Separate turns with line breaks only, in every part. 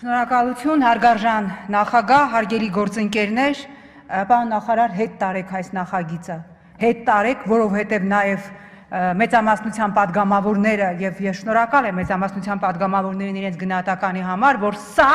Շնորհակալություն հարգարժան նախագահ, հարգելի գործընկերներ, պարոն նախարար հետ տարեք այս նախագիծը։ Հետ տարեք, որովհետև նաև մեծամասնության падգամավորները եւ ես շնորհակալ եմ մեծամասնության падգամավորներին իրենց գնահատականի համար, որ սա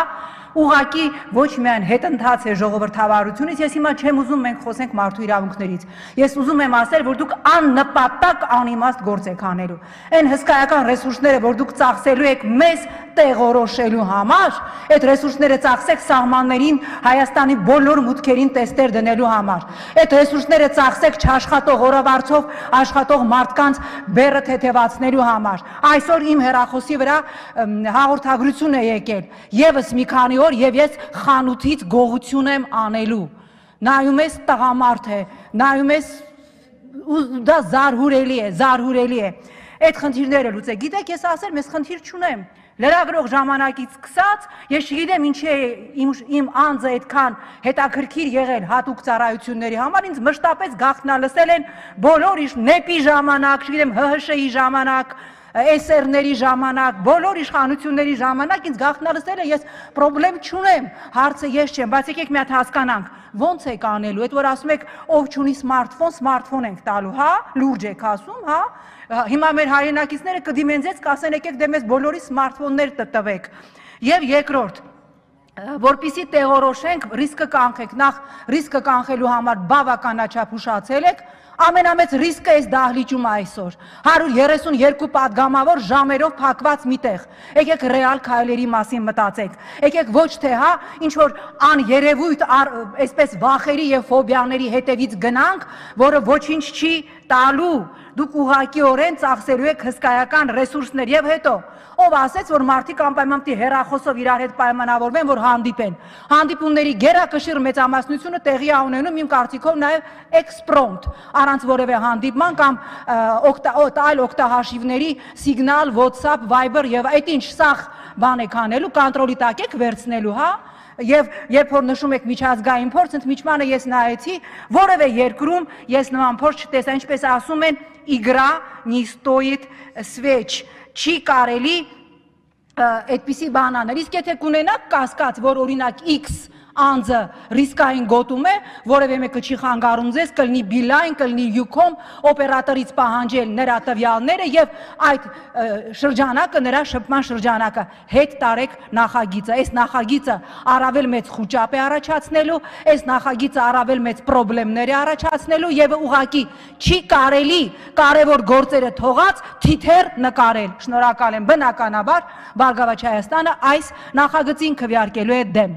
ուղակի ոչ միայն հետընթաց է ժողովրդավարությունից, ես հիմա չեմ ուզում մենք խոսենք մարդու իրավունքներից։ Ես ուզում եմ ասել, որ դուք աննպատակ անիմաստ գործ եք անելու։ Այն հսկայական ռեսուրսները, որ դուք ծախսելու եք մեզ տեղորոշելու համար, այդ ռեսուրսները ծախսեք սահմաններին Հայաստանի բոլոր մուտքերին տեստեր դնելու համար։ Այդ ռեսուրսները ծախսեք չաշխատող օրավարձով աշխատող մարդկանց բերը թեթևացնելու համար։ Այսօր իմ հերախոսի վրա հաղորդագրություն է եկել։ Եվս մի քանի օր եւ ես խանութից գողություն եմ անելու։ Նայում ես տղամարդ է, նայում ես դա զարհուրելի է, զարհուրելի է։ Այդ խնդիրները լուծե։ Գիտեք, ես ասել, ես խնդիր չունեմ։ Լրագրող ժամանակից սկսած, ես չգիտեմ ինչի է իմ, իմ անձը այդքան հետաքրքիր եղել հատուկ ծառայությունների համար, ինձ մշտապես գաղտնալսել են բոլոր իշ նեպի ժամանակ, չգիտեմ ՀՀՇ-ի ժամանակ, SR-ների ժամանակ, բոլոր իշխանությունների ժամանակ ինձ գաղտնալսել է, ես խնդրեմ չունեմ, հարցը ես չեմ, բայց եկեք մի հատ հասկանանք, ո՞նց եք անելու, այդ որ ասում եք, ով չունի սմարթֆոն, սմարթֆոն ենք տալու, հա, լուրջ եք ասում, հա, հիմա մեր հայրենակիցները կդիմենձեց, կասեն եկեք դե մեզ բոլորի սմարթֆոններ տտվեք։ Եվ երկրորդ, որpիսի տեղորոշենք, ռիսկը կանխենք, նախ ռիսկը կանխելու համար բավականաչափ ուշացել եք, Ամենամեծ ռիսկը այս դահլիճում այսօր։ 132 падգամավոր ժամերով փակված միտեղ։ Եկեք ռեալ քայլերի մասին մտածենք։ Եկեք ոչ թե հա ինչ որ աներևույթ այսպես վախերի եւ ֆոբիաների հետևից գնանք, որը ոչինչ չի տալու։ Դուք ուղղակիորեն ծախսելու եք հսկայական ռեսուրսներ եւ հետո ով ասեց, որ մարդիկ անպայման պիտի հերախոսով իրար հետ պայմանավորվեն, որ հանդիպեն։ Հանդիպումների գերակշիռ մեծամասնությունը տեղի է ունենում իմ կարծիքով նաեւ էքսպրոմտ, առանց որևէ հանդիպման կամ այլ օկտահաշիվների սիգնալ WhatsApp Viber եւ այդ ինչ սախ բան եք անելու կոնտրոլի տակ եք վերցնելու հա Եվ երբ որ նշում եք միջազգային փորձ, ընդմիջմանը ես նայեցի, որևէ երկրում ես նման փորձ չտեսա, ինչպես ասում են, իգրա не стоит свеч։ Չի կարելի այդպիսի բան անել։ Իսկ եթե կունենաք կասկած, որ օրինակ X անձը ռիսկային գոտում է, որևէ մեկը չի խանգարում ձեզ, կլինի Beeline, կլինի Ucom, օպերատորից պահանջել նրա տվյալները եւ այդ շրջանակը նրա շփման շրջանակը հետ տարեք նախագիծը։ Այս նախագիծը առավել մեծ խոճապ է առաջացնելու, այս նախագիծը առավել մեծ խնդիրներ է առաջացնելու եւ ուղակի չի կարելի կարևոր գործերը թողած թիթեր նկարել։ Շնորհակալ եմ բնականաբար Բարգավաճ Հայաստանը այս նախագծին քվեարկելու է դեմ։